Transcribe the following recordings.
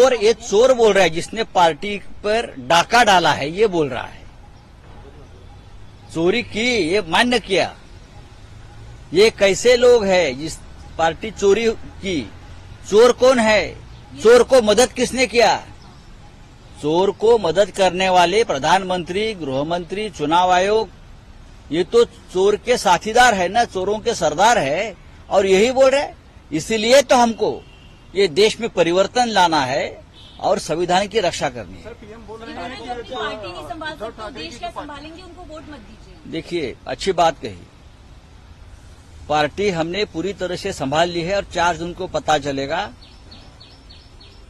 चोर ये चोर बोल रहा है, जिसने पार्टी पर डाका डाला है, ये बोल रहा है। चोरी की, ये मान्य किया। ये कैसे लोग है, जिस पार्टी चोरी की? चोर कौन है? चोर को मदद किसने किया? चोर को मदद करने वाले प्रधानमंत्री, गृहमंत्री, चुनाव आयोग, ये तो चोर के साथीदार है ना, चोरों के सरदार है, और यही बोल रहे इसीलिए तो हमको ये देश में परिवर्तन लाना है और संविधान की रक्षा करनी है। सर पीएम बोल रहे ये हैं। बोल कि रहे हैं, जब जो पार्टी नहीं संभाल उद्धव सकते तो ठाकरे देश की क्या पार्टी- संभालेंगे? उनको वोट मत दीजिए। देखिए अच्छी बात कही। पार्टी हमने पूरी तरह से संभाल ली है और चार जून को पता चलेगा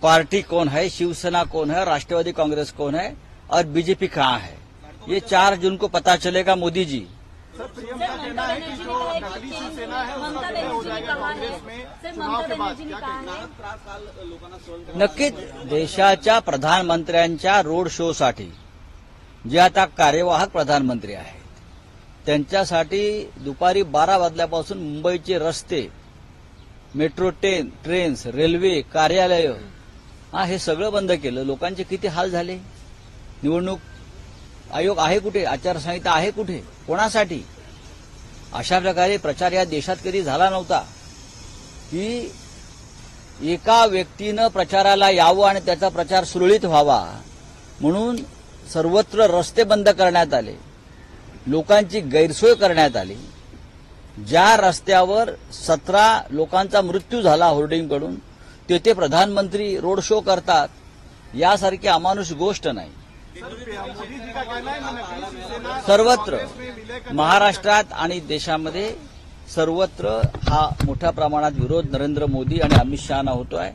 पार्टी कौन है शिवसेना कौन है राष्ट्रवादी कांग्रेस कौन है और बीजेपी कहाँ है। ये चार जून को पता चलेगा मोदी जी। सर का कहना है कि जो नकली शिवसेना उसका जाएगा कांग्रेस में। चुनाव के बाद क्या नक्कीच देशाच्या प्रधानमंत्र्यांच्या रोड शो साठी जे आता कार्यवाहक प्रधानमंत्री आहेत त्यांच्यासाठी दुपारी बारा वाजल्यापासून मुंबईचे रस्ते मेट्रो ट्रेन ट्रेन्स रेल्वे कार्यालय हा हे सगळं बंद केलं. लोकांचे किती हाल झाले? निवडणूक आयोग आहे कुठे? आचारसंहिता आहे कुठे? कोणासाठी? अशा प्रकारे प्रचार या देशात कधी झाला नव्हता. की एका व्यक्तीनं प्रचाराला यावं आणि त्याचा प्रचार सुरळीत व्हावा म्हणून सर्वत्र रस्ते बंद करण्यात आले. लोकांची गैरसोय करण्यात आली. ज्या रस्त्यावर सतरा लोकांचा मृत्यू झाला होर्डिंगकडून तेथे प्रधानमंत्री रोड शो करतात. यासारखी अमानुष गोष्ट नाही. सर्वत्र महाराष्ट्रात आणि देशामध्ये सर्वत्र हा मोठ्या प्रमाणात विरोध नरेंद्र मोदी आणि अमित शहाना होतोय.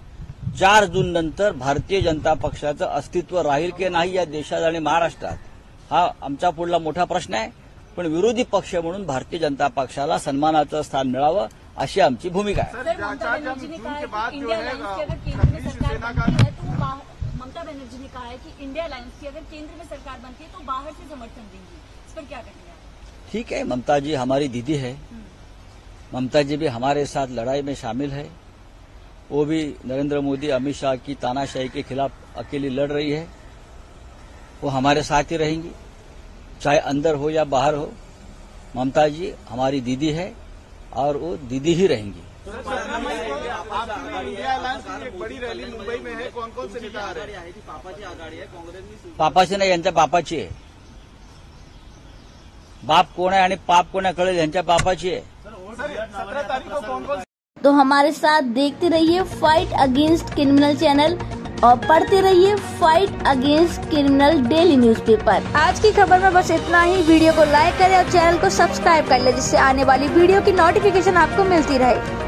चार जून नंतर भारतीय जनता पक्षाचं अस्तित्व राहील की नाही या देशात आणि महाराष्ट्रात हा आमचा पुढला मोठा प्रश्न आहे. पण विरोधी पक्ष म्हणून भारतीय जनता पक्षाला सन्मानाचं स्थान मिळावं अशी आमची भूमिका आहे. कहा है कि इंडिया अलायंस की अगर केंद्र में सरकार बनती है तो बाहर से समर्थन देंगी। इस पर क्या कहेंगे ठीक है ममता जी हमारी दीदी है। ममता जी भी हमारे साथ लड़ाई में शामिल है। वो भी नरेंद्र मोदी अमित शाह की तानाशाही के खिलाफ अकेली लड़ रही है। वो हमारे साथ ही रहेंगी चाहे अंदर हो या बाहर हो। ममता जी हमारी दीदी है और वो दीदी ही रहेंगी सर चौदह मई को आपकी इंडिया अलायंस की एक बड़ी रैली मुंबई में है। कौन कौन से नेता आ रहे हैं? पापाची नाही यांच्या बापाची आहे. बाप कोण आहे आणि पाप कोण आहे कळेल यांच्या बापाची आहे. सर तारीख को कौन कौन तो हमारे साथ देखते रहिए फाइट अगेंस्ट क्रिमिनल चैनल और पढ़ते रहिए fight against criminal daily newspaper आज की खबर में बस इतना ही। वीडियो को लाइक करें और चैनल को सब्सक्राइब कर लें जिससे आने वाली वीडियो की नोटिफिकेशन आपको मिलती रहे।